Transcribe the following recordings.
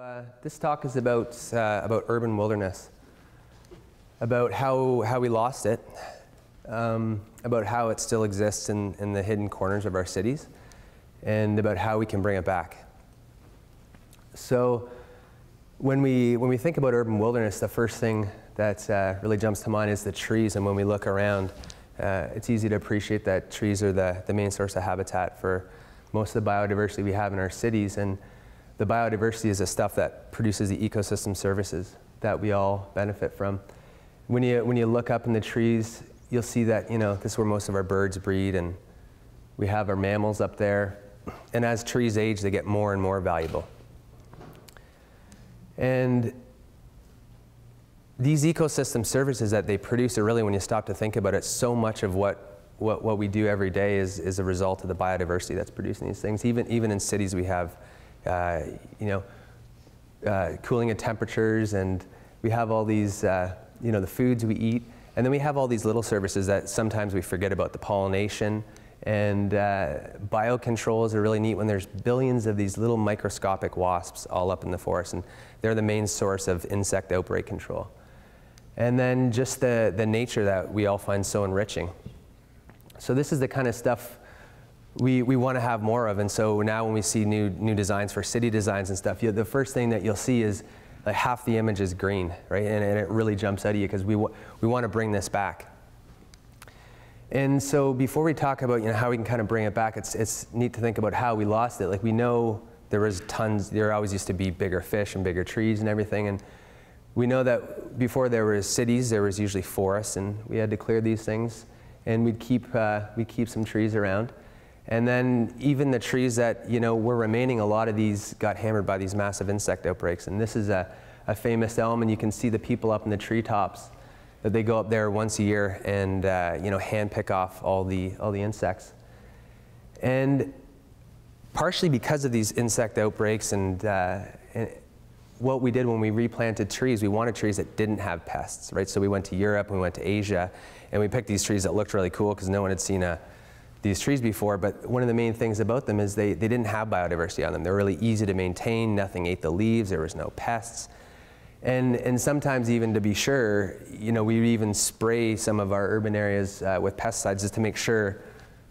Uh, this talk is about, uh, about urban wilderness, about how, how we lost it, um, about how it still exists in, in the hidden corners of our cities, and about how we can bring it back. So when we, when we think about urban wilderness, the first thing that uh, really jumps to mind is the trees, and when we look around, uh, it's easy to appreciate that trees are the, the main source of habitat for most of the biodiversity we have in our cities. And the biodiversity is the stuff that produces the ecosystem services that we all benefit from. When you, when you look up in the trees, you'll see that, you know, this is where most of our birds breed and we have our mammals up there. And as trees age, they get more and more valuable. And these ecosystem services that they produce are really, when you stop to think about it, so much of what, what, what we do every day is, is a result of the biodiversity that's producing these things. Even, even in cities, we have uh, you know, uh, cooling of temperatures, and we have all these, uh, you know, the foods we eat, and then we have all these little services that sometimes we forget about, the pollination, and uh, biocontrols are really neat when there's billions of these little microscopic wasps all up in the forest, and they're the main source of insect outbreak control. And then just the, the nature that we all find so enriching. So this is the kind of stuff we, we want to have more of. And so now when we see new, new designs for city designs and stuff, you, the first thing that you'll see is like half the image is green, right? And, and it really jumps out at you because we, we want to bring this back. And so before we talk about you know, how we can kind of bring it back, it's, it's neat to think about how we lost it. Like we know there was tons, there always used to be bigger fish and bigger trees and everything. And we know that before there were cities, there was usually forests and we had to clear these things. And we'd keep, uh, we'd keep some trees around. And then even the trees that you know were remaining, a lot of these got hammered by these massive insect outbreaks. And this is a, a famous elm, and you can see the people up in the treetops that they go up there once a year and uh, you know hand pick off all the all the insects. And partially because of these insect outbreaks and, uh, and what we did when we replanted trees, we wanted trees that didn't have pests, right? So we went to Europe, we went to Asia, and we picked these trees that looked really cool because no one had seen a these trees before, but one of the main things about them is they, they didn't have biodiversity on them. They're really easy to maintain, nothing ate the leaves, there was no pests. And, and sometimes even to be sure, you know, we even spray some of our urban areas uh, with pesticides just to make sure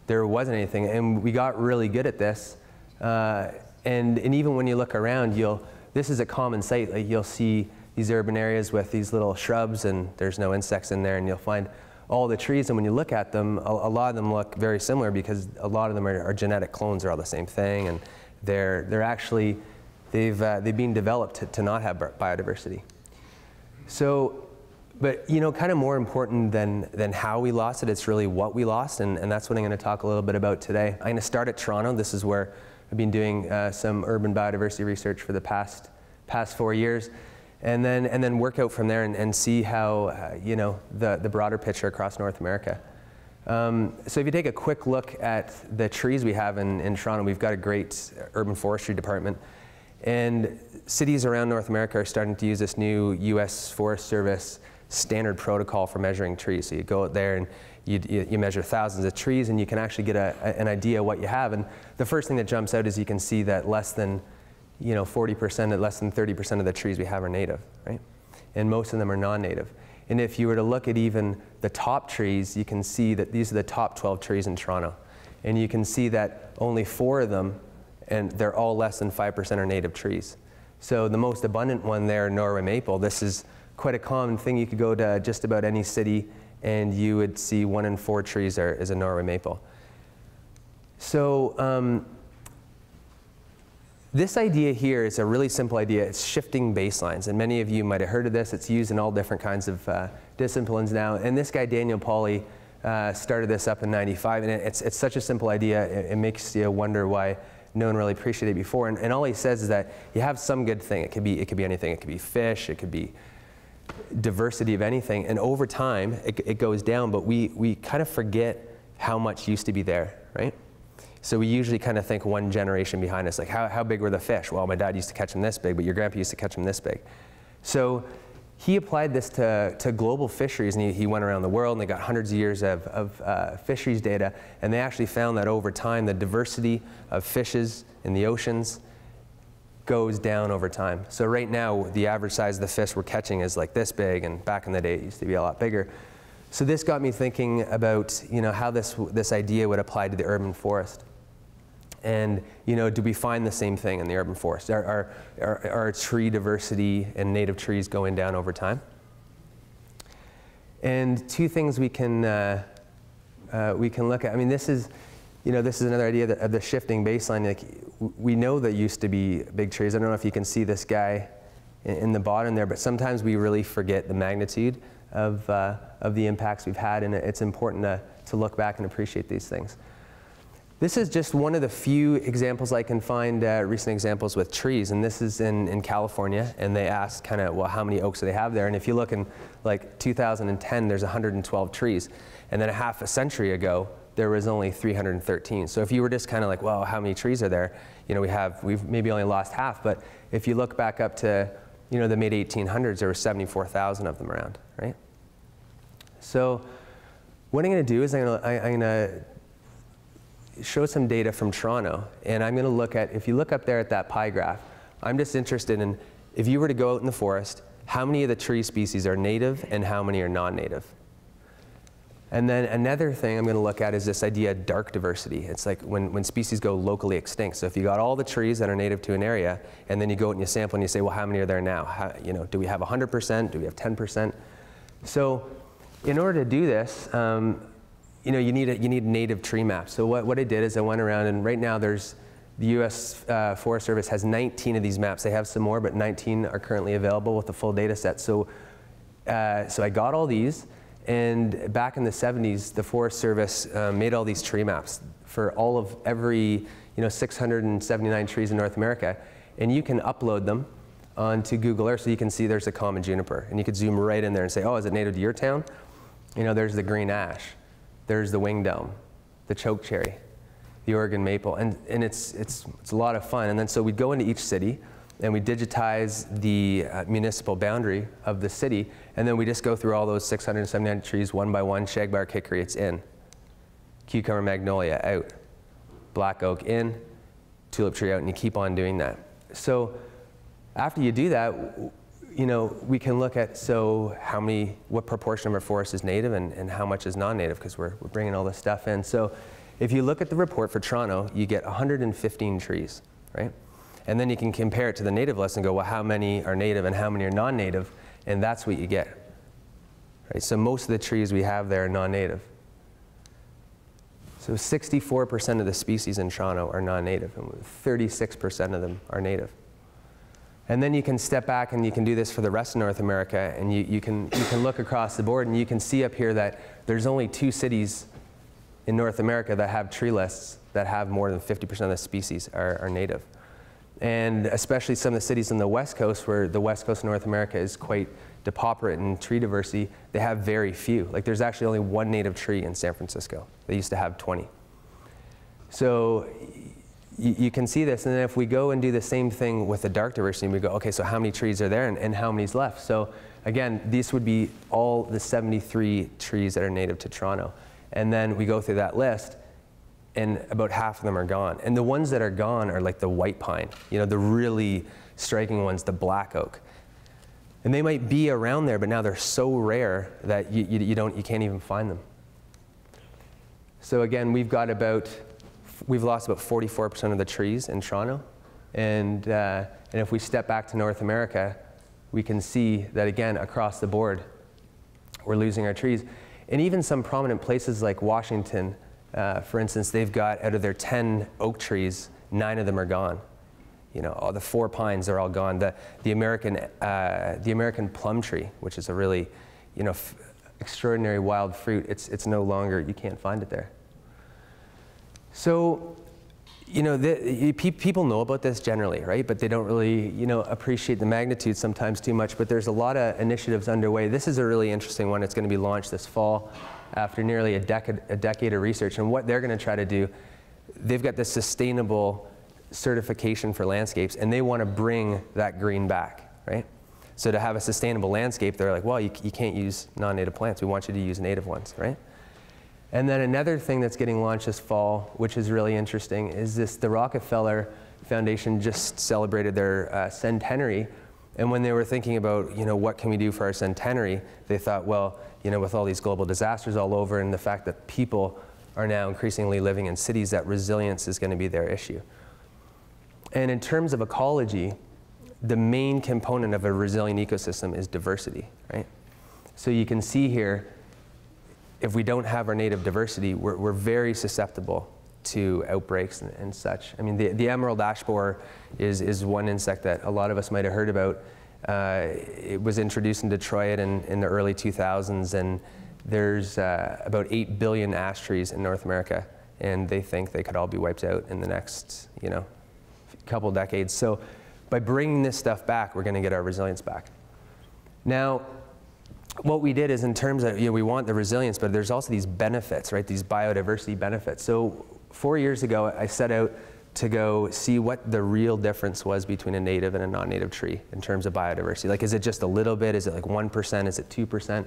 there wasn't anything. And we got really good at this. Uh, and, and even when you look around, you'll, this is a common sight. Like you'll see these urban areas with these little shrubs and there's no insects in there and you'll find all the trees, and when you look at them, a, a lot of them look very similar because a lot of them are, are, genetic clones. They're all the same thing, and they're, they're actually, they've, uh, they've been developed to, to not have biodiversity. So, but you know, kind of more important than, than how we lost it, it's really what we lost, and, and that's what I'm going to talk a little bit about today. I'm going to start at Toronto. This is where I've been doing uh, some urban biodiversity research for the past, past four years and then, and then work out from there and, and see how, uh, you know, the, the broader picture across North America. Um, so if you take a quick look at the trees we have in, in Toronto, we've got a great urban forestry department. And cities around North America are starting to use this new US Forest Service standard protocol for measuring trees. So you go out there and you, you, measure thousands of trees and you can actually get a, an idea of what you have. And the first thing that jumps out is you can see that less than you know, 40%, less than 30% of the trees we have are native, right? And most of them are non-native. And if you were to look at even the top trees, you can see that these are the top 12 trees in Toronto. And you can see that only four of them, and they're all less than 5% are native trees. So the most abundant one there, Norway maple, this is quite a common thing. You could go to just about any city and you would see one in four trees are, is a Norway maple. So um, this idea here is a really simple idea. It's shifting baselines. And many of you might have heard of this. It's used in all different kinds of uh, disciplines now. And this guy, Daniel Pauly, uh, started this up in 95. And it's, it's such a simple idea, it, it, makes you wonder why no one really appreciated it before. And, and all he says is that you have some good thing. It could be, it could be anything. It could be fish. It could be diversity of anything. And over time, it, it goes down. But we, we kind of forget how much used to be there, right? So we usually kind of think one generation behind us, like how, how big were the fish? Well, my dad used to catch them this big, but your grandpa used to catch them this big. So he applied this to, to global fisheries, and he, he went around the world, and they got hundreds of years of, of uh, fisheries data, and they actually found that over time, the diversity of fishes in the oceans goes down over time. So right now, the average size of the fish we're catching is like this big, and back in the day, it used to be a lot bigger. So this got me thinking about you know, how this, this idea would apply to the urban forest. And you know, do we find the same thing in the urban forest? Are, are, are, are tree diversity and native trees going down over time? And two things we can, uh, uh, we can look at. I mean, this is, you know, this is another idea of the shifting baseline. Like, we know there used to be big trees. I don't know if you can see this guy in, in the bottom there, but sometimes we really forget the magnitude of, uh, of the impacts we've had, and it's important to, to look back and appreciate these things. This is just one of the few examples I can find, uh, recent examples with trees, and this is in, in California, and they asked kind of, well, how many oaks do they have there? And if you look in like 2010, there's 112 trees, and then a half a century ago, there was only 313. So if you were just kind of like, well, how many trees are there? You know, we have, we've maybe only lost half, but if you look back up to, you know, the mid 1800s, there were 74,000 of them around, right? So what I'm going to do is I'm going to, show some data from Toronto, and I'm going to look at, if you look up there at that pie graph, I'm just interested in, if you were to go out in the forest, how many of the tree species are native and how many are non-native? And then another thing I'm going to look at is this idea of dark diversity. It's like when, when species go locally extinct. So if you got all the trees that are native to an area, and then you go out and you sample and you say, well, how many are there now? How, you know, do we have 100%? Do we have 10%? So in order to do this, um, you know, you need a, you need native tree maps. So what, what I did is I went around and right now there's, the U.S. Uh, Forest Service has 19 of these maps. They have some more, but 19 are currently available with the full data set. So, uh, so I got all these, and back in the 70s, the Forest Service uh, made all these tree maps for all of every, you know, 679 trees in North America, and you can upload them onto Google Earth so you can see there's a common juniper, and you could zoom right in there and say, oh, is it native to your town? You know, there's the green ash. There's the winged elm, the choke cherry, the Oregon maple, and, and it's, it's, it's a lot of fun. And then so we'd go into each city and we digitize the uh, municipal boundary of the city, and then we just go through all those 679 trees one by one. Shagbark hickory, it's in. Cucumber magnolia, out. Black oak, in. Tulip tree, out, and you keep on doing that. So after you do that, you know, we can look at, so how many, what proportion of our forest is native and, and how much is non-native because we're, we're bringing all this stuff in. So if you look at the report for Toronto, you get 115 trees, right? And then you can compare it to the native list and go, well, how many are native and how many are non-native? And that's what you get. Right? So most of the trees we have there are non-native. So 64% of the species in Toronto are non-native, and 36% of them are native. And then you can step back and you can do this for the rest of North America and you, you, can, you can look across the board and you can see up here that there's only two cities in North America that have tree lists that have more than 50% of the species are, are native. And especially some of the cities on the west coast where the west coast of North America is quite depauperate in tree diversity, they have very few. Like there's actually only one native tree in San Francisco. They used to have 20. So you, can see this. And then if we go and do the same thing with the dark diversity, we go, okay, so how many trees are there and, and how many's left? So again, these would be all the 73 trees that are native to Toronto. And then we go through that list and about half of them are gone. And the ones that are gone are like the white pine, you know, the really striking ones, the black oak. And they might be around there, but now they're so rare that you, you, you don't, you can't even find them. So again, we've got about we've lost about 44% of the trees in Toronto. And, uh, and if we step back to North America, we can see that again, across the board, we're losing our trees. And even some prominent places like Washington, uh, for instance, they've got out of their 10 oak trees, nine of them are gone. You know, all the four pines are all gone. The, the, American, uh, the American plum tree, which is a really, you know, extraordinary wild fruit, it's, it's no longer, you can't find it there. So, you know, the, people know about this generally, right? But they don't really, you know, appreciate the magnitude sometimes too much. But there's a lot of initiatives underway. This is a really interesting one. It's going to be launched this fall after nearly a decade, a decade of research. And what they're going to try to do, they've got this sustainable certification for landscapes, and they want to bring that green back, right? So to have a sustainable landscape, they're like, well, you, you can't use non-native plants. We want you to use native ones, right? And then another thing that's getting launched this fall, which is really interesting, is this the Rockefeller Foundation just celebrated their uh, centenary. And when they were thinking about, you know, what can we do for our centenary, they thought, well, you know, with all these global disasters all over and the fact that people are now increasingly living in cities, that resilience is going to be their issue. And in terms of ecology, the main component of a resilient ecosystem is diversity, right? So you can see here, if we don't have our native diversity, we're, we're very susceptible to outbreaks and, and, such. I mean, the, the emerald ash borer is, is one insect that a lot of us might have heard about. Uh, it was introduced in Detroit in, in the early 2000s, and there's uh, about 8 billion ash trees in North America, and they think they could all be wiped out in the next, you know, couple decades. So by bringing this stuff back, we're going to get our resilience back. Now, what we did is in terms of, you know, we want the resilience, but there's also these benefits, right? These biodiversity benefits. So four years ago, I set out to go see what the real difference was between a native and a non-native tree in terms of biodiversity. Like, is it just a little bit? Is it like 1%? Is it 2%?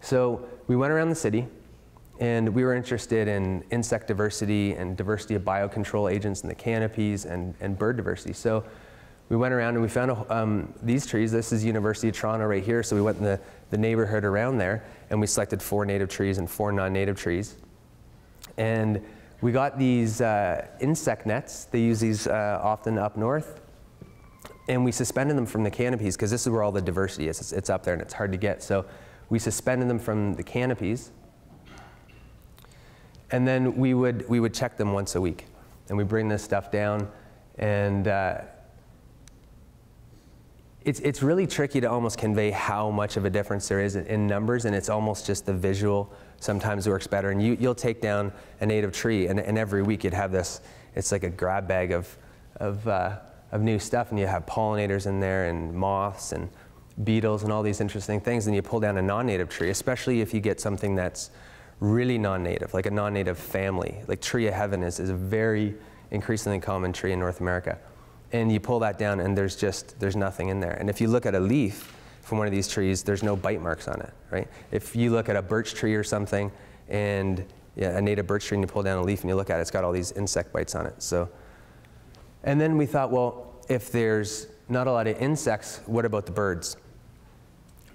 So we went around the city and we were interested in insect diversity and diversity of biocontrol agents in the canopies and, and bird diversity. So we went around and we found um, these trees. This is University of Toronto right here. So we went in the, the neighborhood around there and we selected four native trees and four non-native trees. And we got these uh, insect nets. They use these uh, often up north. And we suspended them from the canopies because this is where all the diversity is. It's, it's, up there and it's hard to get. So we suspended them from the canopies. And then we would, we would check them once a week. And we bring this stuff down. And uh, it's, it's really tricky to almost convey how much of a difference there is in numbers. And it's almost just the visual sometimes works better. And you, you'll take down a native tree, and, and every week you'd have this, it's like a grab bag of, of, uh, of new stuff, and you have pollinators in there, and moths, and beetles, and all these interesting things. And you pull down a non native tree, especially if you get something that's really non native, like a non native family. Like Tree of Heaven is, is a very increasingly common tree in North America. And you pull that down, and there's just there's nothing in there. And if you look at a leaf, from one of these trees, there's no bite marks on it, right? If you look at a birch tree or something and yeah, a native birch tree and you pull down a leaf and you look at it, it's got all these insect bites on it. So, and then we thought, well, if there's not a lot of insects, what about the birds?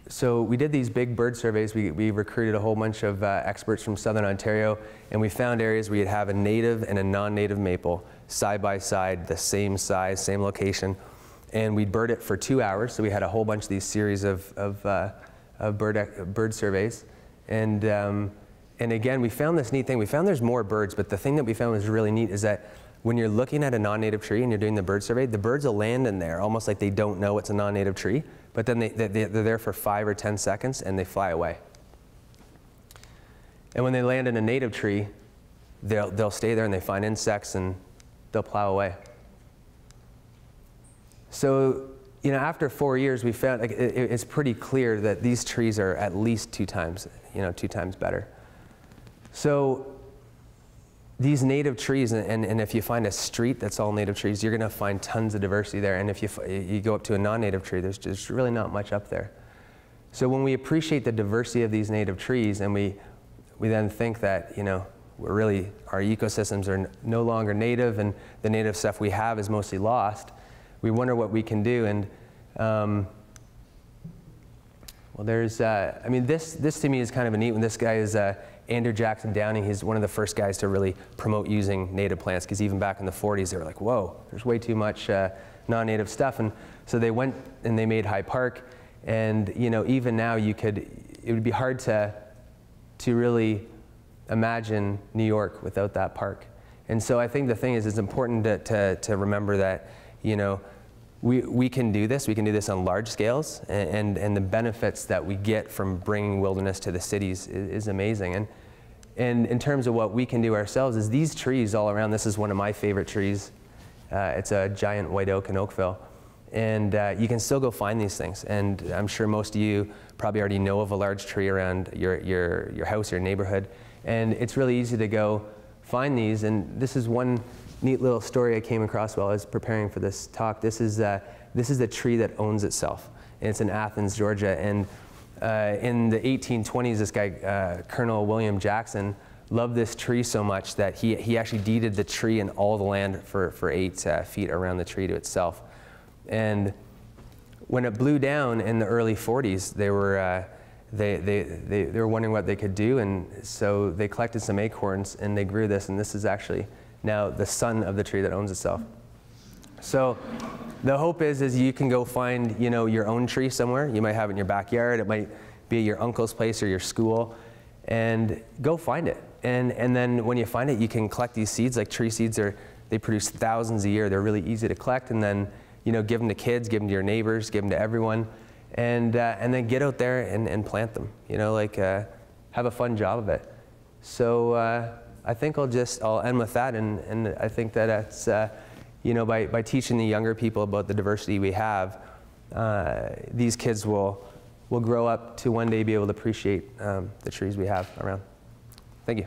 So we did these big bird surveys. We, we recruited a whole bunch of uh, experts from Southern Ontario, and we found areas where you'd have a native and a non-native maple side by side, the same size, same location and we'd bird it for two hours. So we had a whole bunch of these series of, of, uh, of bird, bird surveys. And, um, and again, we found this neat thing. We found there's more birds, but the thing that we found was really neat is that when you're looking at a non-native tree and you're doing the bird survey, the birds will land in there almost like they don't know it's a non-native tree, but then they, they, they're there for five or 10 seconds and they fly away. And when they land in a native tree, they'll, they'll stay there and they find insects and they'll plow away. So, you know, after four years, we found like, it, it's pretty clear that these trees are at least two times, you know, two times better. So these native trees, and, and if you find a street that's all native trees, you're going to find tons of diversity there. And if you, you go up to a non-native tree, there's just really not much up there. So when we appreciate the diversity of these native trees, and we, we then think that, you know, we're really, our ecosystems are no longer native, and the native stuff we have is mostly lost, we wonder what we can do. And um, well, there's, uh, I mean, this, this to me is kind of a neat one. This guy is uh, Andrew Jackson Downing. He's one of the first guys to really promote using native plants because even back in the 40s, they were like, whoa, there's way too much uh, non-native stuff. And so they went and they made High Park. And, you know, even now you could, it would be hard to, to really imagine New York without that park. And so I think the thing is, it's important to, to, to remember that, you know, we, we can do this. We can do this on large scales, and, and, and the benefits that we get from bringing wilderness to the cities is, is, amazing. And, and in terms of what we can do ourselves, is these trees all around. This is one of my favorite trees. Uh, it's a giant white oak in Oakville. And uh, you can still go find these things. And I'm sure most of you probably already know of a large tree around your, your, your house, your neighborhood. And it's really easy to go find these. And this is one neat little story I came across while I was preparing for this talk. This is, uh, this is the tree that owns itself. And it's in Athens, Georgia. And uh, in the 1820s, this guy, uh, Colonel William Jackson, loved this tree so much that he, he actually deeded the tree and all the land for, for eight uh, feet around the tree to itself. And when it blew down in the early 40s, they were, uh, they, they, they, they were wondering what they could do, and so they collected some acorns and they grew this, and this is actually now the son of the tree that owns itself. So the hope is, is you can go find, you know, your own tree somewhere. You might have it in your backyard. It might be at your uncle's place or your school, and go find it. And, and then when you find it, you can collect these seeds. Like tree seeds are, they produce thousands a year. They're really easy to collect, and then, you know, give them to kids, give them to your neighbors, give them to everyone, and, uh, and then get out there and, and plant them. You know, like uh, have a fun job of it. So uh, I think I'll just, I'll end with that, and, and I think that that's, uh, you know, by, by teaching the younger people about the diversity we have, uh, these kids will, will grow up to one day be able to appreciate um, the trees we have around. Thank you.